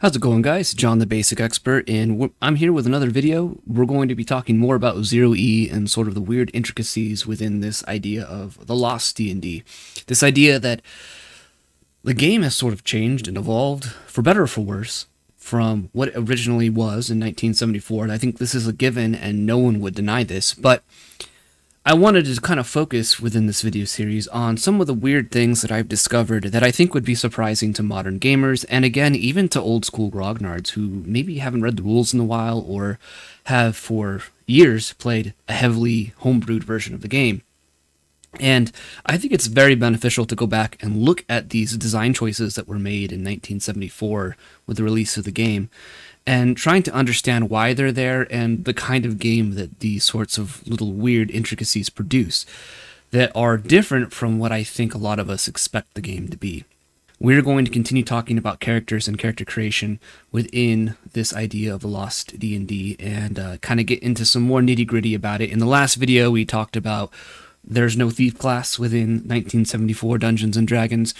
How's it going guys? John the Basic Expert and I'm here with another video. We're going to be talking more about Zero E and sort of the weird intricacies within this idea of the lost D&D. This idea that the game has sort of changed and evolved, for better or for worse, from what it originally was in 1974. And I think this is a given and no one would deny this, but I wanted to kind of focus within this video series on some of the weird things that I've discovered that I think would be surprising to modern gamers, and again, even to old school grognards who maybe haven't read the rules in a while or have for years played a heavily homebrewed version of the game. And I think it's very beneficial to go back and look at these design choices that were made in 1974 with the release of the game and trying to understand why they're there and the kind of game that these sorts of little weird intricacies produce that are different from what I think a lot of us expect the game to be. We're going to continue talking about characters and character creation within this idea of a lost D&D and uh, kind of get into some more nitty-gritty about it. In the last video, we talked about there's no thief class within 1974 Dungeons and Dragons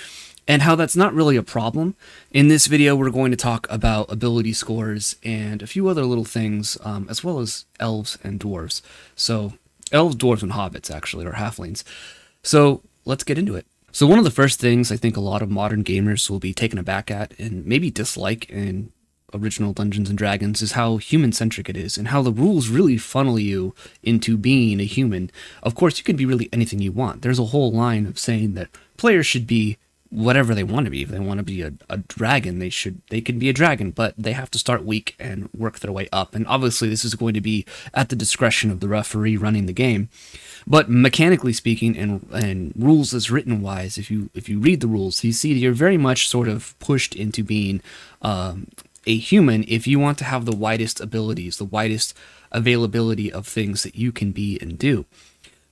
and how that's not really a problem. In this video, we're going to talk about ability scores and a few other little things, um, as well as elves and dwarves. So, elves, dwarves, and hobbits, actually, or halflings. So, let's get into it. So, one of the first things I think a lot of modern gamers will be taken aback at and maybe dislike in original Dungeons and Dragons is how human centric it is and how the rules really funnel you into being a human. Of course, you can be really anything you want. There's a whole line of saying that players should be whatever they want to be. If they want to be a, a dragon, they should they can be a dragon, but they have to start weak and work their way up. And obviously, this is going to be at the discretion of the referee running the game. But mechanically speaking, and and rules as written wise, if you if you read the rules, you see you're very much sort of pushed into being um, a human if you want to have the widest abilities, the widest availability of things that you can be and do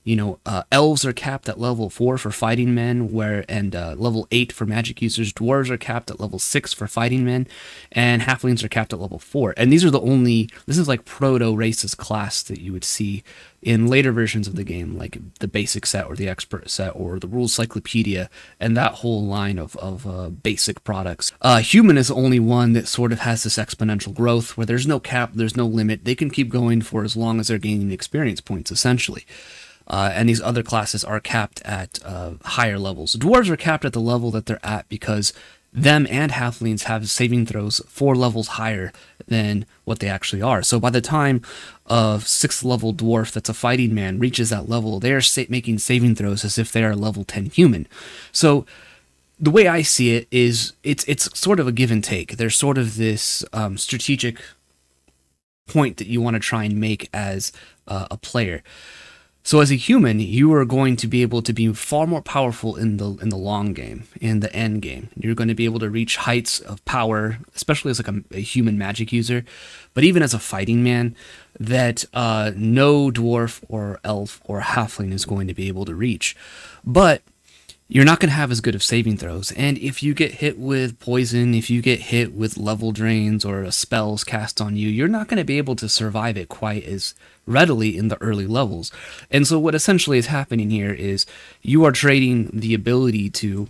you know, uh, elves are capped at level four for fighting men, where and uh, level eight for magic users. Dwarves are capped at level six for fighting men, and halflings are capped at level four. And these are the only. This is like proto race-as class that you would see in later versions of the game, like the basic set or the expert set or the rules cyclopedia, and that whole line of of uh, basic products. Uh, human is the only one that sort of has this exponential growth where there's no cap, there's no limit. They can keep going for as long as they're gaining experience points, essentially. Uh, and these other classes are capped at uh, higher levels. Dwarves are capped at the level that they're at because them and halflings have saving throws four levels higher than what they actually are. So by the time a sixth level dwarf that's a fighting man reaches that level, they are sa making saving throws as if they are level 10 human. So the way I see it is it's it's sort of a give and take. There's sort of this um, strategic point that you want to try and make as uh, a player. So as a human, you are going to be able to be far more powerful in the in the long game, in the end game. You're going to be able to reach heights of power, especially as like a, a human magic user, but even as a fighting man, that uh, no dwarf or elf or halfling is going to be able to reach. But you're not going to have as good of saving throws. And if you get hit with poison, if you get hit with level drains or spells cast on you, you're not going to be able to survive it quite as readily in the early levels. And so what essentially is happening here is you are trading the ability to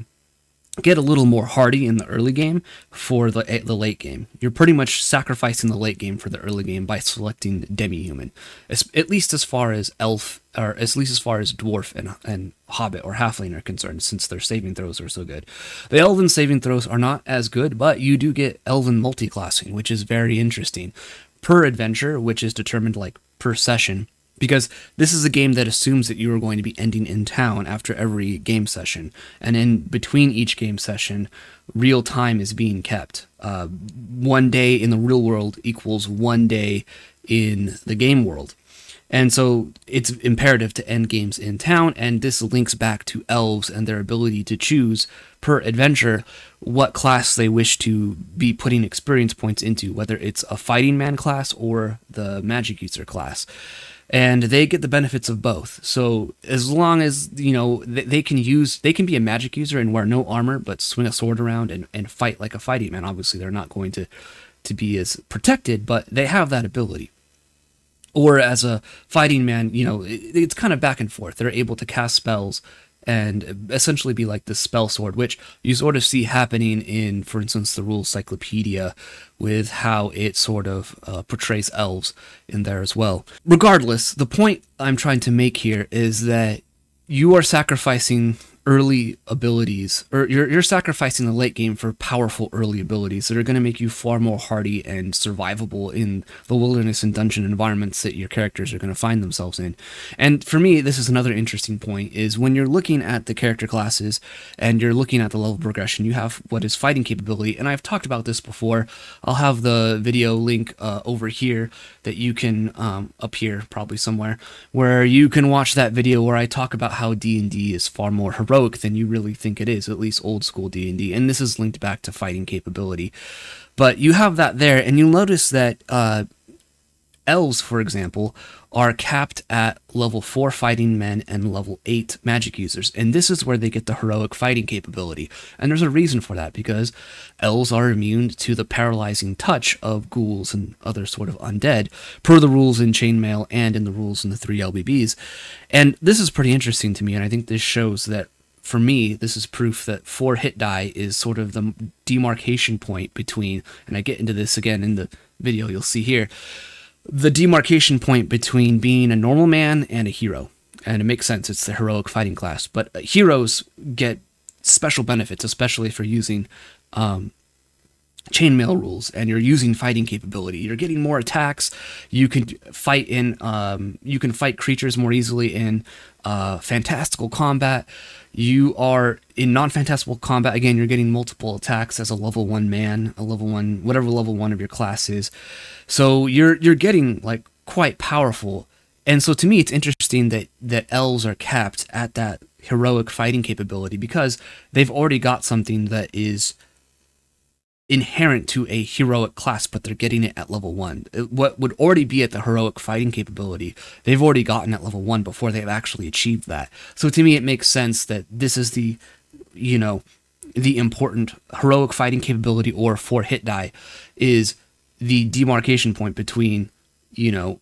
get a little more hardy in the early game for the eh, the late game. You're pretty much sacrificing the late game for the early game by selecting demi-human, at least as far as elf or at least as far as dwarf and and hobbit or halfling are concerned, since their saving throws are so good. The elven saving throws are not as good, but you do get elven multi-classing, which is very interesting. Per adventure, which is determined like per session, because this is a game that assumes that you are going to be ending in town after every game session, and in between each game session, real time is being kept. Uh, one day in the real world equals one day in the game world. And so it's imperative to end games in town, and this links back to elves and their ability to choose per adventure what class they wish to be putting experience points into, whether it's a fighting man class or the magic user class and they get the benefits of both. So as long as you know they, they, can use, they can be a magic user and wear no armor, but swing a sword around and, and fight like a fighting man. Obviously, they're not going to to be as protected, but they have that ability. Or as a fighting man, you know, it, it's kind of back and forth. They're able to cast spells and essentially be like the spell sword, which you sort of see happening in, for instance, the Rule cyclopedia, with how it sort of uh, portrays elves in there as well. Regardless, the point I'm trying to make here is that you are sacrificing early abilities, or you're, you're sacrificing the late game for powerful early abilities that are going to make you far more hardy and survivable in the wilderness and dungeon environments that your characters are going to find themselves in. And for me, this is another interesting point, is when you're looking at the character classes and you're looking at the level progression, you have what is fighting capability, and I've talked about this before. I'll have the video link uh, over here that you can, um, up here probably somewhere, where you can watch that video where I talk about how D&D is far more heroic heroic than you really think it is, at least old school D&D. And this is linked back to fighting capability. But you have that there, and you'll notice that uh, elves, for example, are capped at level 4 fighting men and level 8 magic users. And this is where they get the heroic fighting capability. And there's a reason for that, because elves are immune to the paralyzing touch of ghouls and other sort of undead, per the rules in Chainmail and in the rules in the 3 LBBs. And this is pretty interesting to me, and I think this shows that for me, this is proof that four hit die is sort of the demarcation point between, and I get into this again in the video you'll see here, the demarcation point between being a normal man and a hero. And it makes sense, it's the heroic fighting class. But heroes get special benefits, especially for using um, chainmail rules and you're using fighting capability. You're getting more attacks. You can fight in um, you can fight creatures more easily in uh, fantastical combat. You are in non-fantastical combat. Again you're getting multiple attacks as a level one man a level one whatever level one of your class is. So you're you're getting like quite powerful. And so to me it's interesting that that elves are capped at that heroic fighting capability because they've already got something that is inherent to a heroic class, but they're getting it at level one. What would already be at the heroic fighting capability, they've already gotten at level one before they've actually achieved that. So to me, it makes sense that this is the, you know, the important heroic fighting capability or four hit die is the demarcation point between, you know,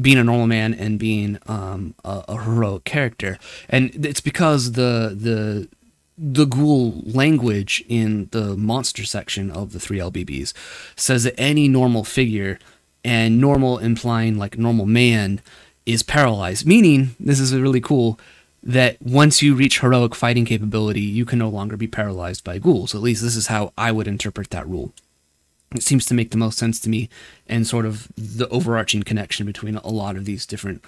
being a normal man and being um, a, a heroic character, and it's because the the the ghoul language in the monster section of the 3LBBs says that any normal figure, and normal implying like normal man, is paralyzed. Meaning, this is really cool, that once you reach heroic fighting capability, you can no longer be paralyzed by ghouls. At least this is how I would interpret that rule. It seems to make the most sense to me, and sort of the overarching connection between a lot of these different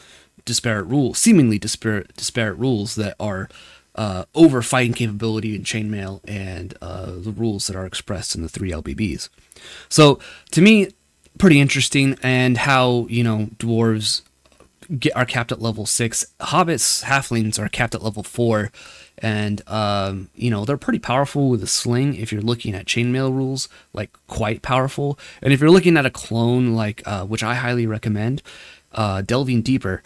disparate rules, seemingly disparate, disparate rules that are uh, over fighting capability in chainmail and uh, the rules that are expressed in the three LBBs. So to me, pretty interesting, and how you know dwarves get are capped at level six. Hobbits, halflings are capped at level four, and um, you know they're pretty powerful with a sling. If you're looking at chainmail rules, like quite powerful, and if you're looking at a clone, like uh, which I highly recommend, uh, delving deeper,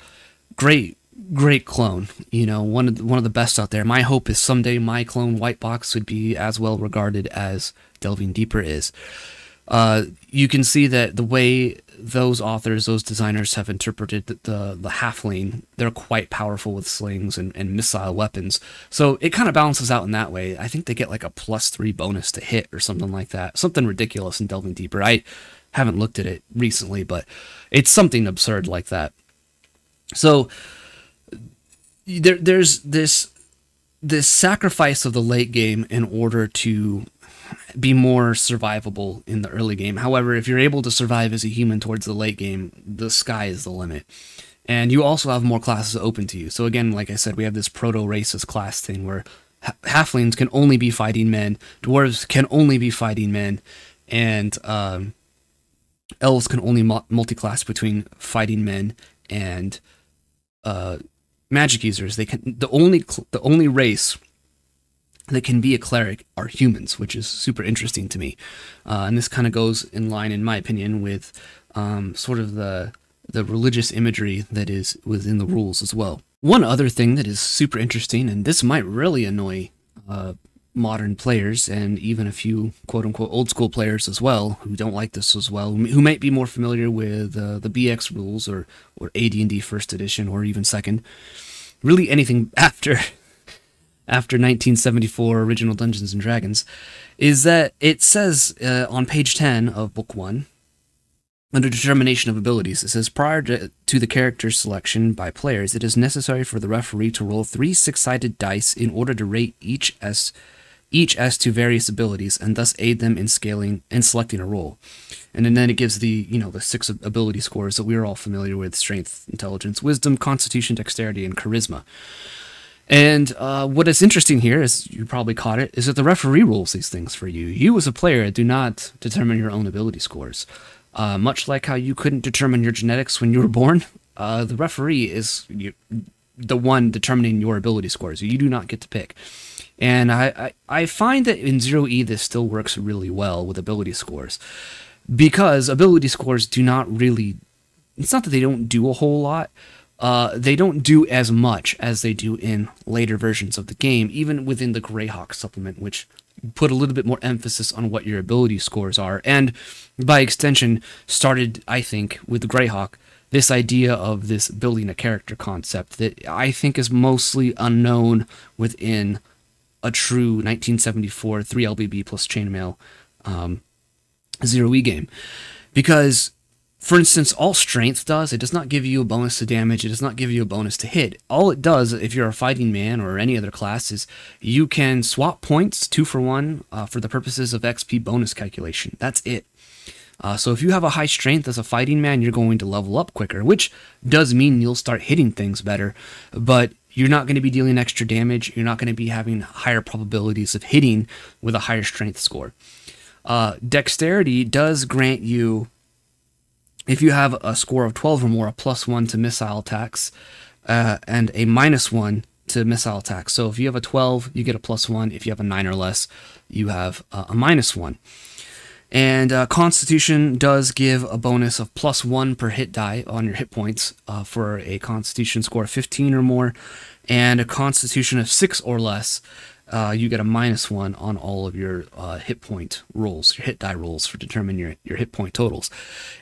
great great clone. You know, one of the, one of the best out there. My hope is someday my clone White Box would be as well regarded as Delving Deeper is. Uh, you can see that the way those authors, those designers have interpreted the, the, the halfling, they're quite powerful with slings and, and missile weapons. So it kind of balances out in that way. I think they get like a plus three bonus to hit or something like that. Something ridiculous in Delving Deeper. I haven't looked at it recently, but it's something absurd like that. So there, there's this this sacrifice of the late game in order to be more survivable in the early game. However, if you're able to survive as a human towards the late game, the sky is the limit. And you also have more classes open to you. So again, like I said, we have this proto-race-as class thing where halflings can only be fighting men, dwarves can only be fighting men, and um, elves can only multi-class between fighting men and uh, magic users. They can the only the only race that can be a cleric are humans, which is super interesting to me. Uh, and this kind of goes in line, in my opinion, with um, sort of the the religious imagery that is within the rules as well. One other thing that is super interesting, and this might really annoy uh, modern players and even a few quote unquote old school players as well who don't like this as well, who might be more familiar with uh, the BX rules or, or AD&D first edition or even second, really anything after. after 1974 original Dungeons and Dragons, is that it says uh, on page 10 of book one, under determination of abilities, it says prior to, to the character selection by players, it is necessary for the referee to roll three six-sided dice in order to rate each as each as to various abilities and thus aid them in scaling and selecting a role. And then it gives the you know the six ability scores that we are all familiar with: strength, intelligence, wisdom, constitution, dexterity, and charisma. And uh, what is interesting here, as you probably caught it, is that the referee rules these things for you. You, as a player, do not determine your own ability scores. Uh, much like how you couldn't determine your genetics when you were born, uh, the referee is you, the one determining your ability scores. You do not get to pick. And I, I, I find that in Zero E this still works really well with ability scores because ability scores do not really. It's not that they don't do a whole lot. Uh, they don't do as much as they do in later versions of the game, even within the Greyhawk supplement, which put a little bit more emphasis on what your ability scores are, and by extension, started, I think, with Greyhawk, this idea of this building a character concept that I think is mostly unknown within a true 1974 3LBB plus chainmail um, zero E game. Because, for instance, all strength does, it does not give you a bonus to damage, it does not give you a bonus to hit. All it does, if you're a fighting man or any other class, is you can swap points two for one uh, for the purposes of XP bonus calculation. That's it. Uh, so if you have a high strength as a fighting man, you're going to level up quicker, which does mean you'll start hitting things better. But you're not going to be dealing extra damage. You're not going to be having higher probabilities of hitting with a higher strength score. Uh, dexterity does grant you, if you have a score of 12 or more, a plus one to missile attacks uh, and a minus one to missile attacks. So if you have a 12, you get a plus one. If you have a nine or less, you have uh, a minus one. And uh, Constitution does give a bonus of plus one per hit die on your hit points uh, for a Constitution score of 15 or more, and a Constitution of six or less. Uh, you get a minus one on all of your uh, hit point rolls, your hit die rolls for determine your, your hit point totals.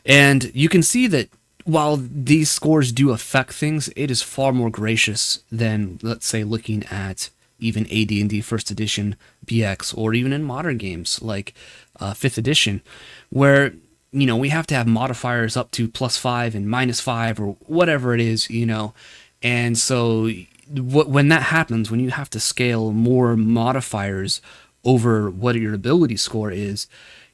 And you can see that while these scores do affect things, it is far more gracious than, let's say, looking at even AD&D First Edition BX, or even in modern games like uh, Fifth Edition, where you know we have to have modifiers up to plus five and minus five or whatever it is, you know, and so when that happens, when you have to scale more modifiers over what your ability score is,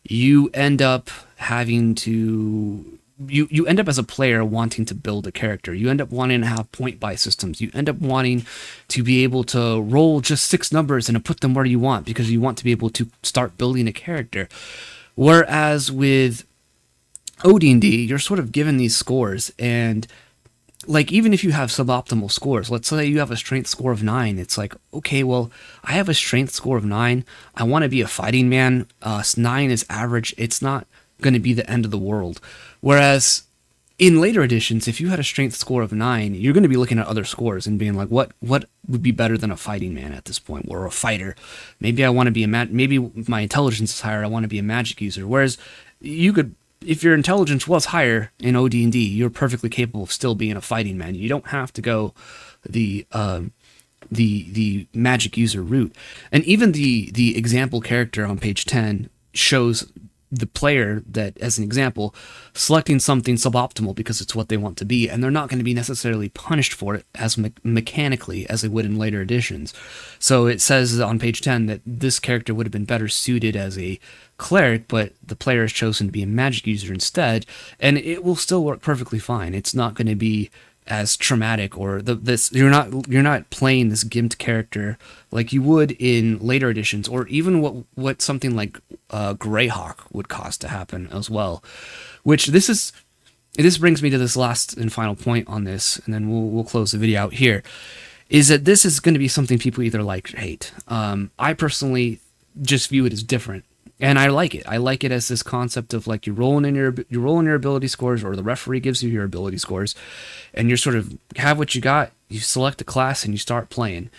you end up having to you you end up as a player wanting to build a character. You end up wanting to have point buy systems. You end up wanting to be able to roll just six numbers and put them where you want because you want to be able to start building a character. Whereas with OD&D, you're sort of given these scores and like even if you have suboptimal scores, let's say you have a strength score of nine, it's like okay, well, I have a strength score of nine. I want to be a fighting man. Uh, nine is average. It's not going to be the end of the world. Whereas in later editions, if you had a strength score of nine, you're going to be looking at other scores and being like, what what would be better than a fighting man at this point, or a fighter? Maybe I want to be a ma- maybe my intelligence is higher. I want to be a magic user. Whereas you could, if your intelligence was higher in OD&D, you're perfectly capable of still being a fighting man. You don't have to go the um, the the magic user route. And even the the example character on page ten shows the player that, as an example, selecting something suboptimal because it's what they want to be, and they're not going to be necessarily punished for it as me- mechanically as they would in later editions. So it says on page 10 that this character would have been better suited as a cleric, but the player has chosen to be a magic user instead, and it will still work perfectly fine. It's not going to be as traumatic or the, this you're not you're not playing this gimped character like you would in later editions or even what what something like uh, Greyhawk would cause to happen as well which this is this brings me to this last and final point on this and then we'll we'll close the video out here is that this is going to be something people either like or hate. Um, I personally just view it as different and I like it. I like it as this concept of like you're rolling in your you're rolling your ability scores, or the referee gives you your ability scores, and you're sort of have what you got. You select a class and you start playing,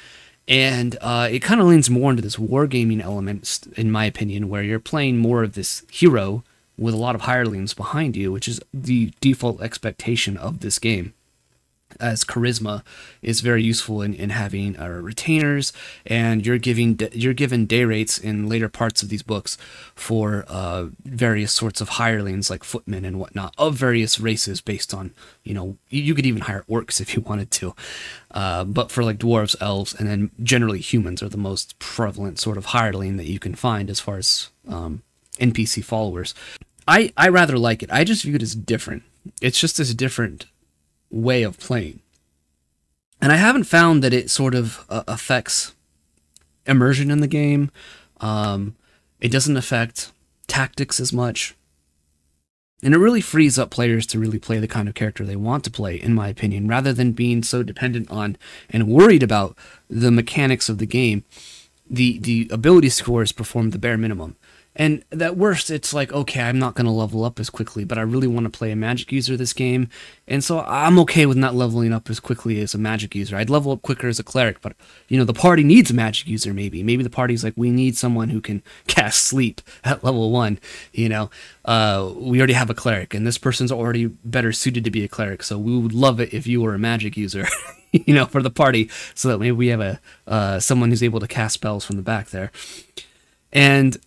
and uh, it kind of leans more into this wargaming element, in my opinion, where you're playing more of this hero with a lot of hirelings behind you, which is the default expectation of this game. As charisma is very useful in, in having uh, retainers and you're giving you're given day rates in later parts of these books for uh, various sorts of hirelings like footmen and whatnot of various races based on you know you could even hire orcs if you wanted to uh, but for like dwarves elves and then generally humans are the most prevalent sort of hireling that you can find as far as um, npc followers. I, I rather like it. I just view it as different. It's just as different way of playing. And I haven't found that it sort of uh, affects immersion in the game. Um, it doesn't affect tactics as much. And it really frees up players to really play the kind of character they want to play, in my opinion, rather than being so dependent on and worried about the mechanics of the game. The the ability scores perform the bare minimum. And at worst, it's like, okay, I'm not going to level up as quickly, but I really want to play a magic user this game. And so I'm okay with not leveling up as quickly as a magic user. I'd level up quicker as a cleric, but, you know, the party needs a magic user, maybe. Maybe the party's like, we need someone who can cast sleep at level one, you know. Uh, we already have a cleric, and this person's already better suited to be a cleric, so we would love it if you were a magic user. you know, for the party, so that maybe we have a uh, someone who's able to cast spells from the back there. And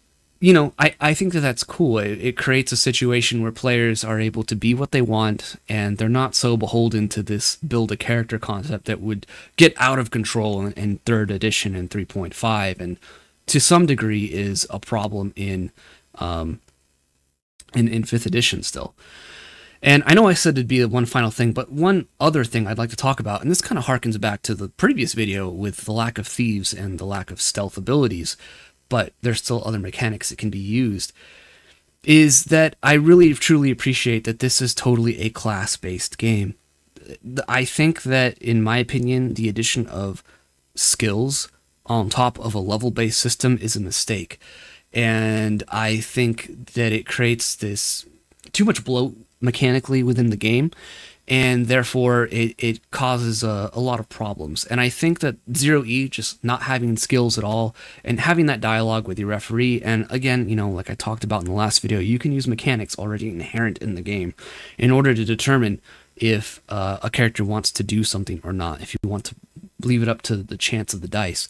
you know, I, I think that that's cool. It, it, creates a situation where players are able to be what they want and they're not so beholden to this build a character concept that would get out of control in, in third edition and 3.5 and to some degree is a problem in um, in, in fifth edition still. And I know I said it'd be the one final thing, but one other thing I'd like to talk about, and this kind of harkens back to the previous video with the lack of thieves and the lack of stealth abilities but there's still other mechanics that can be used, is that I really truly appreciate that this is totally a class based game. I think that, in my opinion, the addition of skills on top of a level based system is a mistake. And I think that it creates this too much bloat mechanically within the game and therefore it, it causes a, a lot of problems. And I think that Zero E just not having skills at all and having that dialogue with your referee, and again, you know, like I talked about in the last video, you can use mechanics already inherent in the game in order to determine if uh, a character wants to do something or not, if you want to leave it up to the chance of the dice.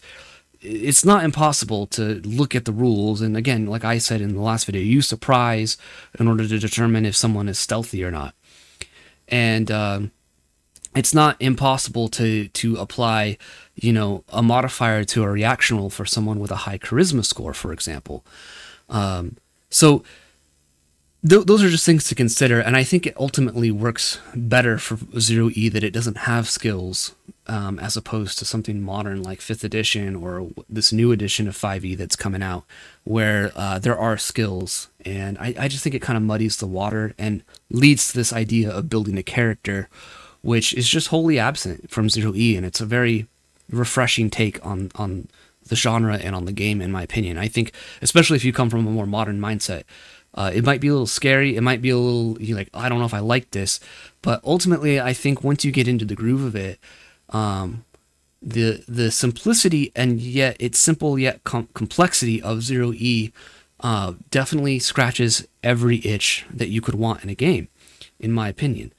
It's not impossible to look at the rules, and again, like I said in the last video, use surprise in order to determine if someone is stealthy or not and um, it's not impossible to to apply you know a modifier to a reaction roll for someone with a high charisma score for example. Um, so th- those are just things to consider and i think it ultimately works better for zero e that it doesn't have skills um, as opposed to something modern like fifth edition or this new edition of 5e that's coming out where uh, there are skills. And I, I just think it kind of muddies the water and leads to this idea of building a character which is just wholly absent from zero e. And it's a very refreshing take on on the genre and on the game in my opinion. I think especially if you come from a more modern mindset uh, it might be a little scary. It might be a little you're like, I don't know if I like this, but ultimately, I think once you get into the groove of it, um, the the simplicity and yet it's simple yet com- complexity of Zero E uh, definitely scratches every itch that you could want in a game, in my opinion.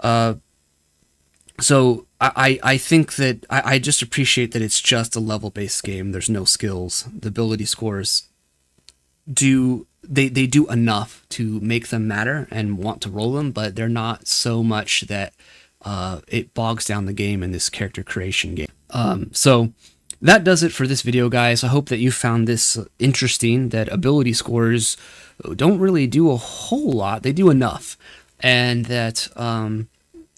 Uh, so I, I think that I, I just appreciate that it's just a level based game. There's no skills. The ability scores do they, they do enough to make them matter and want to roll them, but they're not so much that uh, it bogs down the game in this character creation game. Um, so that does it for this video, guys. I hope that you found this interesting, that ability scores don't really do a whole lot. They do enough. And that um,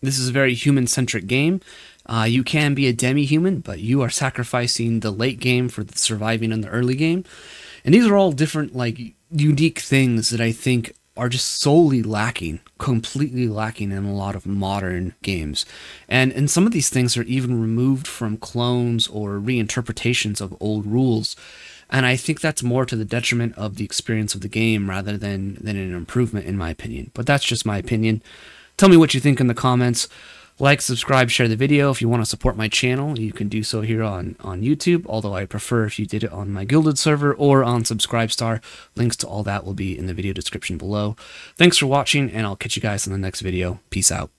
this is a very human-centric game. Uh, you can be a demi-human, but you are sacrificing the late game for surviving in the early game. And these are all different, like, unique things that I think are just solely lacking, completely lacking in a lot of modern games. And and some of these things are even removed from clones or reinterpretations of old rules. And I think that's more to the detriment of the experience of the game rather than than an improvement in my opinion. But that's just my opinion. Tell me what you think in the comments. Like, subscribe, share the video. If you want to support my channel, you can do so here on, on YouTube, although I prefer if you did it on my Guilded server or on Subscribestar. Links to all that will be in the video description below. Thanks for watching, and I'll catch you guys in the next video. Peace out.